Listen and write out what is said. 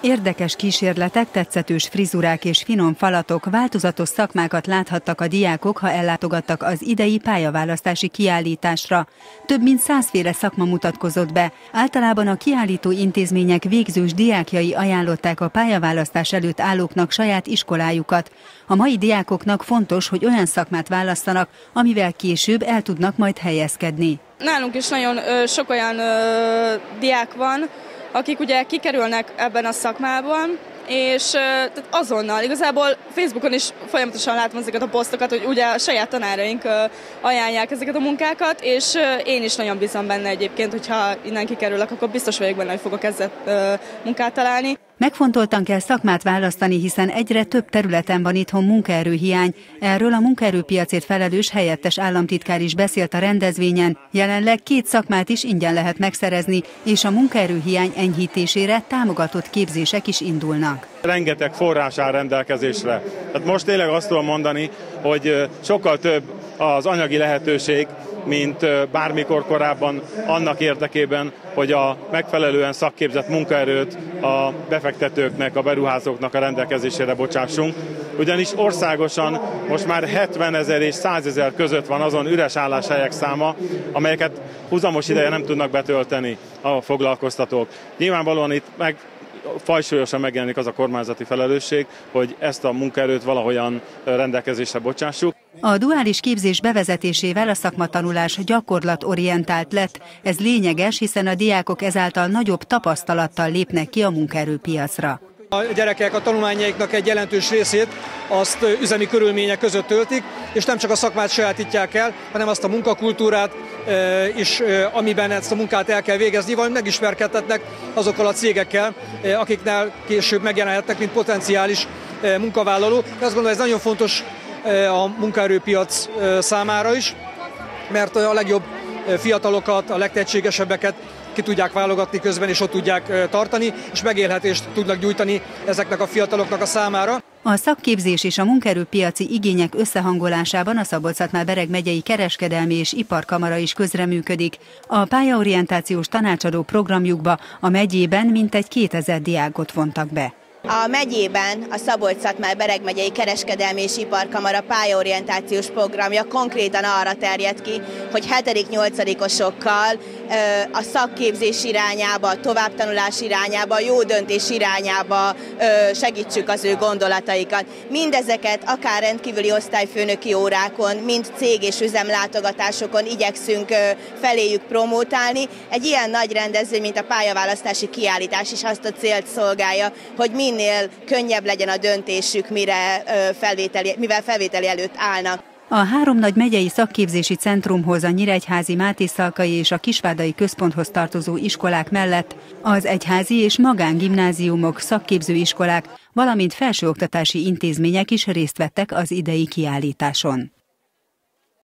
Érdekes kísérletek, tetszetős frizurák és finom falatok, változatos szakmákat láthattak a diákok, ha ellátogattak az idei pályaválasztási kiállításra. Több mint százféle szakma mutatkozott be. Általában a kiállító intézmények végzős diákjai ajánlották a pályaválasztás előtt állóknak saját iskolájukat. A mai diákoknak fontos, hogy olyan szakmát választanak, amivel később el tudnak majd helyezkedni. Nálunk is nagyon ö, sok olyan ö, diák van, akik ugye kikerülnek ebben a szakmában, és tehát azonnal, igazából Facebookon is folyamatosan látom ezeket a posztokat, hogy ugye a saját tanáraink ajánlják ezeket a munkákat, és én is nagyon bízom benne egyébként, hogyha innen kikerülök, akkor biztos vagyok benne, hogy fogok ezzel munkát találni. Megfontoltan kell szakmát választani, hiszen egyre több területen van itthon munkaerőhiány. Erről a munkaerőpiacért felelős helyettes államtitkár is beszélt a rendezvényen. Jelenleg két szakmát is ingyen lehet megszerezni, és a munkaerőhiány enyhítésére támogatott képzések is indulnak. Rengeteg forrás áll rendelkezésre. Hát most tényleg azt tudom mondani, hogy sokkal több az anyagi lehetőség, mint bármikor korábban annak érdekében, hogy a megfelelően szakképzett munkaerőt a befektetőknek, a beruházóknak a rendelkezésére bocsássunk. Ugyanis országosan most már 70 ezer és 100 ezer között van azon üres álláshelyek száma, amelyeket húzamos ideje nem tudnak betölteni a foglalkoztatók. Nyilvánvalóan itt meg fajsúlyosan megjelenik az a kormányzati felelősség, hogy ezt a munkaerőt valahogyan rendelkezésre bocsássuk. A duális képzés bevezetésével a szakmatanulás gyakorlatorientált lett. Ez lényeges, hiszen a diákok ezáltal nagyobb tapasztalattal lépnek ki a munkaerőpiacra. A gyerekek a tanulmányaiknak egy jelentős részét azt üzemi körülmények között töltik, és nem csak a szakmát sajátítják el, hanem azt a munkakultúrát is, amiben ezt a munkát el kell végezni, vagy megismerkedhetnek azokkal a cégekkel, akiknél később megjelenhetnek, mint potenciális munkavállaló. Azt gondolom, ez nagyon fontos a munkaerőpiac számára is, mert a legjobb fiatalokat, a legtehetségesebbeket ki tudják válogatni közben, és ott tudják tartani, és megélhetést tudnak gyújtani ezeknek a fiataloknak a számára. A szakképzés és a munkerőpiaci igények összehangolásában a szabolcs bereg megyei kereskedelmi és iparkamara is közreműködik. A pályaorientációs tanácsadó programjukba a megyében mintegy 2000 diákot vontak be. A megyében a Szabolcs-Szatmár Bereg megyei kereskedelmi és iparkamara pályaorientációs programja konkrétan arra terjed ki, hogy 7.-8-osokkal a szakképzés irányába, a továbbtanulás irányába, a jó döntés irányába segítsük az ő gondolataikat. Mindezeket akár rendkívüli osztályfőnöki órákon, mind cég és üzemlátogatásokon igyekszünk feléjük promótálni. Egy ilyen nagy rendezvény, mint a pályaválasztási kiállítás is azt a célt szolgálja, hogy minél könnyebb legyen a döntésük, mire felvételi, mivel felvételi előtt állnak. A három nagy megyei szakképzési centrumhoz a Nyíregyházi Máté Szalkai és a Kisvárdai Központhoz tartozó iskolák mellett az egyházi és magángimnáziumok, szakképzőiskolák, valamint felsőoktatási intézmények is részt vettek az idei kiállításon.